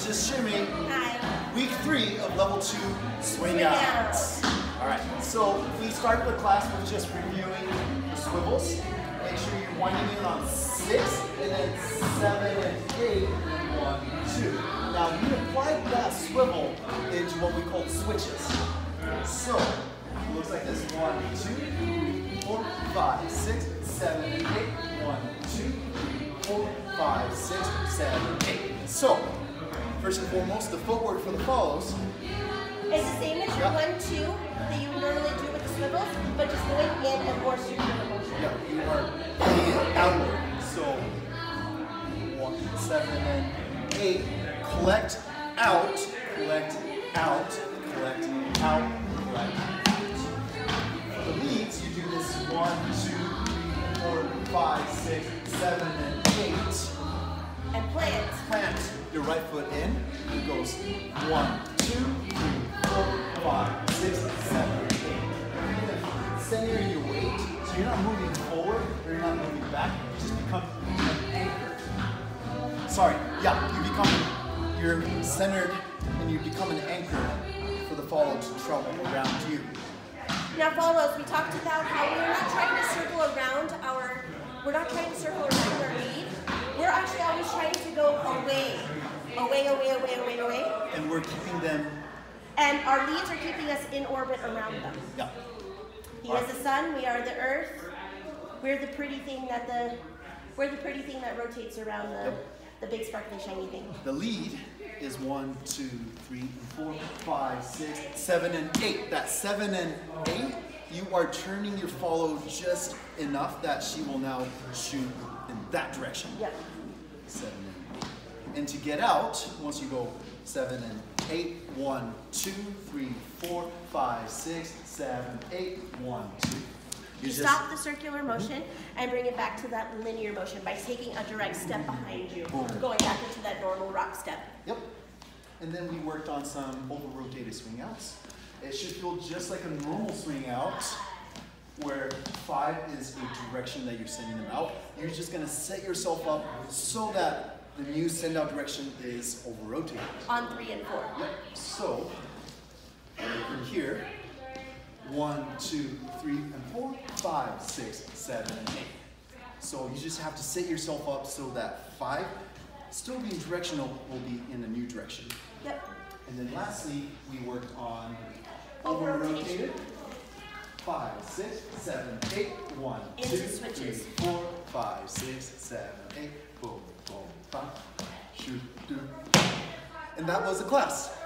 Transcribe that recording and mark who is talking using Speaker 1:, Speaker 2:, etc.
Speaker 1: it's just shimmy.
Speaker 2: Hi.
Speaker 1: Week three of level two swing,
Speaker 2: Swing
Speaker 1: outs.
Speaker 2: outs.
Speaker 1: All right, so we start the class with just reviewing the swivels. Make sure you're winding in on six, and then seven and eight, one, two. Now you applied that swivel into what we call switches. So it looks like this: one, two, three, four, five, six, seven, eight. One, two, three, four, five, six, seven, eight. So first and foremost, the footwork for the follows.
Speaker 2: It's the same as your
Speaker 1: Yeah.
Speaker 2: one, two that you normally do with the swivels, but just going in and more circular motion.
Speaker 1: Yeah, you are pulling it outward. So one, seven, and eight. Collect out, collect out, collect out, collect out. For the leads, you do this one, two, three, four, five, six, seven, and eight.
Speaker 2: And plant.
Speaker 1: Plant your right foot One, two, three, four, five, six, seven, eight. Center your weight, so you're not moving forward or you're not moving back. You just become an anchor. Sorry, yeah, you become, you're centered and you become an anchor for the follow to travel around you.
Speaker 2: Now follows, we talked about how we're not trying to circle around our, we're not trying to circle around our lead. We're actually always trying to go away. Away, away, away, away, away.
Speaker 1: And we're keeping them,
Speaker 2: And our leads are keeping us in orbit around them.
Speaker 1: yeah,
Speaker 2: He is the sun, we are the earth. We're the pretty thing that the, we're the pretty thing that rotates around the,
Speaker 1: Yep.
Speaker 2: the big sparkly shiny thing.
Speaker 1: The lead is one, two, three, four, five, six, seven, and four, five, six, seven, and eight. That seven and eight, you are turning your follow just enough that she will now shoot in that direction.
Speaker 2: Yep.
Speaker 1: Seven and to get out, once you go seven and eight, one, two, three, four, five, six, seven, eight, one, two.
Speaker 2: You
Speaker 1: just-
Speaker 2: stop the circular motion and bring it back to that linear motion by taking a direct step behind you,
Speaker 1: Boom.
Speaker 2: going back into that normal rock step.
Speaker 1: Yep. And then we worked on some over rotated swing outs. It should feel just like a normal swing out, where five is a direction that you're sending them out. You're just gonna set yourself up so that the new send out direction is over rotated.
Speaker 2: On three and four.
Speaker 1: Yep. So from here, one, two, three, and four, five, six, seven, and eight. So you just have to set yourself up so that five, still being directional, will be in a new direction.
Speaker 2: Yep.
Speaker 1: And then lastly, we worked on
Speaker 2: Over
Speaker 1: over
Speaker 2: rotation.
Speaker 1: rotated. Five, six, seven, eight, one,
Speaker 2: Into
Speaker 1: two,
Speaker 2: switches.
Speaker 1: four, five, six, seven, eight, boom, boom, five, shoot, do. And that was the class.